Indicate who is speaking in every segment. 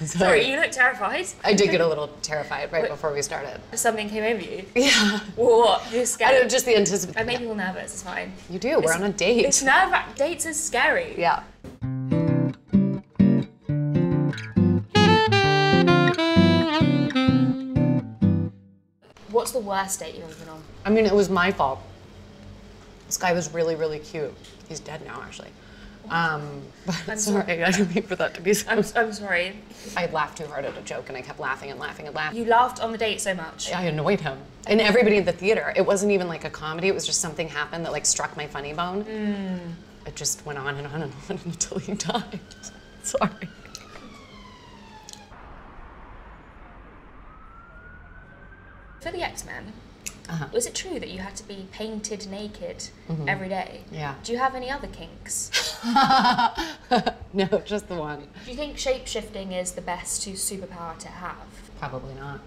Speaker 1: Sorry, you look terrified.
Speaker 2: I did get a little terrified right before we started.
Speaker 1: Something came over you.
Speaker 2: Yeah.
Speaker 1: What? You're
Speaker 2: I
Speaker 1: scared.
Speaker 2: don't just the anticipation.
Speaker 1: I make people nervous. It's fine.
Speaker 2: You do. We're on a date.
Speaker 1: It's nerve. Dates are scary.
Speaker 2: yeah.
Speaker 1: What's the worst date you've ever been on?
Speaker 2: I mean, it was my fault. This guy was really, really cute. He's dead now, actually. Um,
Speaker 1: I'm
Speaker 2: sorry, I didn't mean for that to be so.
Speaker 1: I'm, I'm sorry.
Speaker 2: I laughed too hard at a joke, and I kept laughing and laughing and laughing.
Speaker 1: You laughed on the date so much.
Speaker 2: I annoyed him and everybody in the theater. It wasn't even like a comedy. It was just something happened that like struck my funny bone. It just went on and on and on until he died. Sorry.
Speaker 1: For the X Men,
Speaker 2: Uh-huh.
Speaker 1: was it true that you had to be painted naked every day?
Speaker 2: Yeah.
Speaker 1: Do you have any other kinks?
Speaker 2: no, just the one.
Speaker 1: Do you think shapeshifting is the best superpower to have?
Speaker 2: Probably not.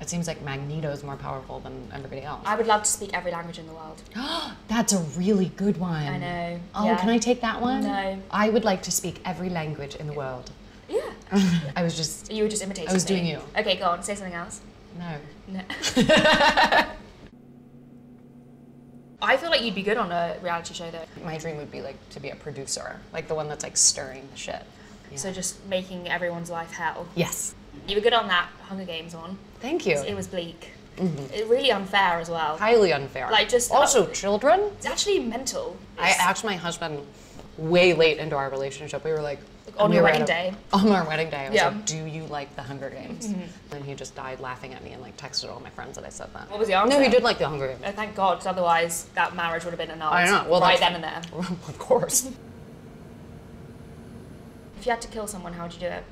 Speaker 2: It seems like Magneto is more powerful than everybody else.
Speaker 1: I would love to speak every language in the world.
Speaker 2: That's a really good one.
Speaker 1: I know.
Speaker 2: Oh,
Speaker 1: yeah.
Speaker 2: can I take that one?
Speaker 1: No.
Speaker 2: I would like to speak every language in the world.
Speaker 1: Yeah.
Speaker 2: I was just
Speaker 1: You were just imitating
Speaker 2: I was
Speaker 1: me.
Speaker 2: doing you.
Speaker 1: Okay, go on. Say something else.
Speaker 2: no.
Speaker 1: No. I feel like you'd be good on a reality show though.
Speaker 2: My dream would be like to be a producer, like the one that's like stirring the shit. Yeah.
Speaker 1: So just making everyone's life hell.
Speaker 2: yes.
Speaker 1: You were good on that Hunger Games one.
Speaker 2: Thank you.
Speaker 1: It was bleak. Mm-hmm. It really unfair as well.
Speaker 2: highly unfair.
Speaker 1: Like, just- uh,
Speaker 2: also children.
Speaker 1: It's actually mental.
Speaker 2: I asked my husband way late into our relationship. We were like
Speaker 1: on your
Speaker 2: were
Speaker 1: wedding day?
Speaker 2: On our wedding day, I was
Speaker 1: Yeah.
Speaker 2: like, "Do you like the Hunger Games?" And he just died laughing at me and like texted all my friends that I said that.
Speaker 1: What was the answer?
Speaker 2: No, he did like the Hunger Games.
Speaker 1: Oh, thank God, because otherwise that marriage would have been annulled.
Speaker 2: I know. Well,
Speaker 1: right then and there.
Speaker 2: of course.
Speaker 1: If you had to kill someone, how would you do it?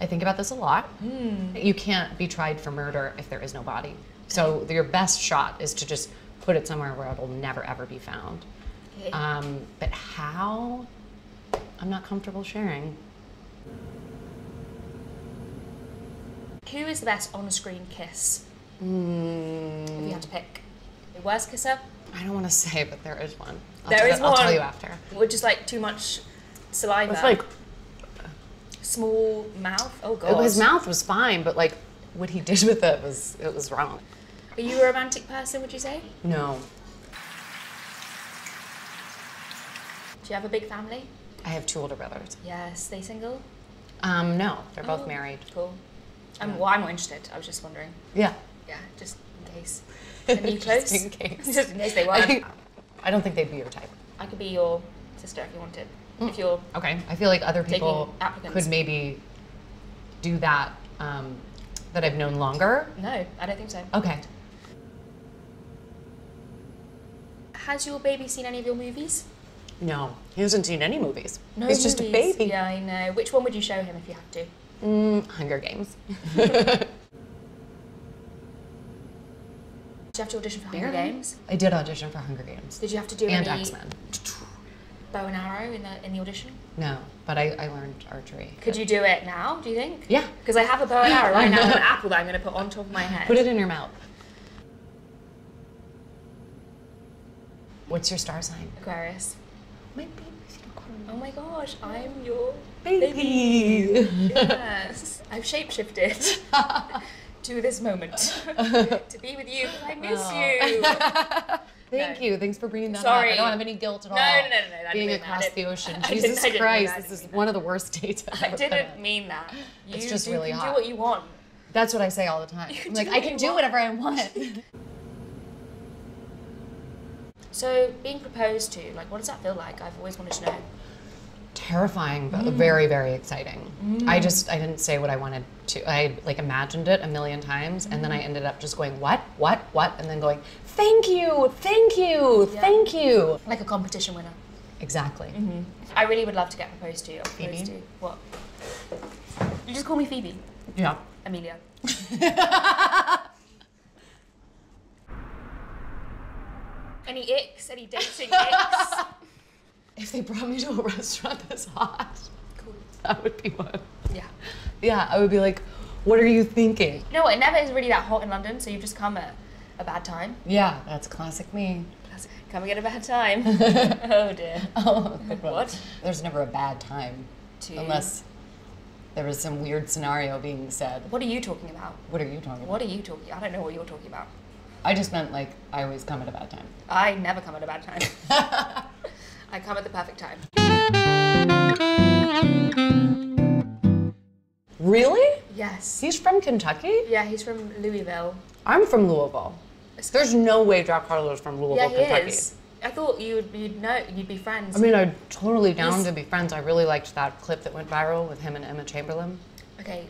Speaker 2: I think about this a lot.
Speaker 1: Hmm.
Speaker 2: You can't be tried for murder if there is no body. So your best shot is to just put it somewhere where it'll never ever be found.
Speaker 1: Okay.
Speaker 2: Um, but how? I'm not comfortable sharing.
Speaker 1: Who is the best on-screen kiss?
Speaker 2: Mm,
Speaker 1: If you had to pick, the worst kisser,
Speaker 2: I don't want to say, but there is one. I'll
Speaker 1: There
Speaker 2: tell,
Speaker 1: is
Speaker 2: I'll tell
Speaker 1: one.
Speaker 2: you after.
Speaker 1: or just like too much saliva,
Speaker 2: It's like
Speaker 1: small mouth. Oh God.
Speaker 2: his mouth was fine, but like what he did with it was it was wrong.
Speaker 1: Are you a romantic person? Would you say?
Speaker 2: No,
Speaker 1: Do you have a big family?
Speaker 2: I have two older brothers.
Speaker 1: Yes. They single?
Speaker 2: Um, no, they're both
Speaker 1: Oh,
Speaker 2: married.
Speaker 1: Cool. Um, well, I'm not interested. I was just wondering.
Speaker 2: Yeah.
Speaker 1: Yeah, just in case. Are you close?
Speaker 2: Just in case.
Speaker 1: just in case they were.
Speaker 2: I, I don't think they'd be your type.
Speaker 1: I could be your sister if you wanted. If you're
Speaker 2: Okay. I feel like other people could maybe do that um, that I've known longer.
Speaker 1: no, I don't think so.
Speaker 2: Okay.
Speaker 1: Has your baby seen any of your movies?
Speaker 2: No, he hasn't seen any movies.
Speaker 1: No
Speaker 2: He's just a baby.
Speaker 1: Yeah, I know. Which one would you show him if you had to?
Speaker 2: Mm, Hunger Games.
Speaker 1: Did you have to audition for Hunger
Speaker 2: Barely.
Speaker 1: Games?
Speaker 2: I did audition for Hunger Games
Speaker 1: Did you have to do
Speaker 2: and
Speaker 1: any
Speaker 2: X Men.
Speaker 1: bow and arrow in the in the audition?
Speaker 2: No, but I, I learned archery.
Speaker 1: Could you do it now? Do you think?
Speaker 2: Yeah.
Speaker 1: Because I have a bow and arrow right now, and an apple that I'm going to put on top of my head.
Speaker 2: Put it in your mouth. What's your star sign?
Speaker 1: Aquarius.
Speaker 2: My baby's unicorn.
Speaker 1: Oh my gosh, I'm your
Speaker 2: Baby.
Speaker 1: Yes, I've shapeshifted to this moment to be with you I miss oh. you.
Speaker 2: Thank
Speaker 1: No.
Speaker 2: you. Thanks for bringing that
Speaker 1: Sorry.
Speaker 2: up. I don't have any guilt at all.
Speaker 1: no, no, no, no, I
Speaker 2: Being across the ocean.
Speaker 1: I
Speaker 2: Jesus
Speaker 1: I
Speaker 2: Christ, this is one of the worst dates I've
Speaker 1: I
Speaker 2: ever been
Speaker 1: didn't
Speaker 2: on.
Speaker 1: mean that. You
Speaker 2: It's just
Speaker 1: do,
Speaker 2: really
Speaker 1: you
Speaker 2: hot.
Speaker 1: do what you want.
Speaker 2: That's what I say all the time. Like, I can do whatever I want.
Speaker 1: So being proposed to, like, what does that feel like? I've always wanted to know.
Speaker 2: Terrifying, but
Speaker 1: Mm.
Speaker 2: very, very exciting. I just, I didn't say what I wanted to. I like imagined it a million times, and
Speaker 1: Mm.
Speaker 2: then I ended up just going, what, what, what, and then going, thank you, thank you,
Speaker 1: Yeah.
Speaker 2: thank you.
Speaker 1: Like a competition winner.
Speaker 2: Exactly.
Speaker 1: I really would love to get proposed to. Or
Speaker 2: Phoebe?
Speaker 1: proposed to. What? You just call me Phoebe.
Speaker 2: Yeah.
Speaker 1: Amelia. Any icks? Any dating icks?
Speaker 2: If they brought me to a restaurant this hot,
Speaker 1: cool.
Speaker 2: that would be one.
Speaker 1: Yeah.
Speaker 2: Yeah, I would be like, what are you thinking?
Speaker 1: You know what? It never is really that hot in London, so you've just come at a bad time.
Speaker 2: Yeah, that's classic me. Classic.
Speaker 1: Coming at a bad time. oh dear.
Speaker 2: Oh.
Speaker 1: What?
Speaker 2: There's never a bad time
Speaker 1: To-
Speaker 2: unless there was some weird scenario being said.
Speaker 1: What are you talking about?
Speaker 2: What are you talking about?
Speaker 1: What are you talking? I don't know what you're talking about.
Speaker 2: I just meant like I always come at a bad time.
Speaker 1: I never come at a bad time. I come at the perfect time.
Speaker 2: Really?
Speaker 1: Yes.
Speaker 2: He's from Kentucky?
Speaker 1: Yeah, he's from Louisville.
Speaker 2: I'm from Louisville. There's no way Jack Harlow's from Louisville,
Speaker 1: Yeah, he
Speaker 2: Kentucky.
Speaker 1: is. I thought you'd you'd know you'd be friends.
Speaker 2: I mean, I'm totally down
Speaker 1: He's-
Speaker 2: to be friends. I really liked that clip that went viral with him and Emma Chamberlain.
Speaker 1: okay,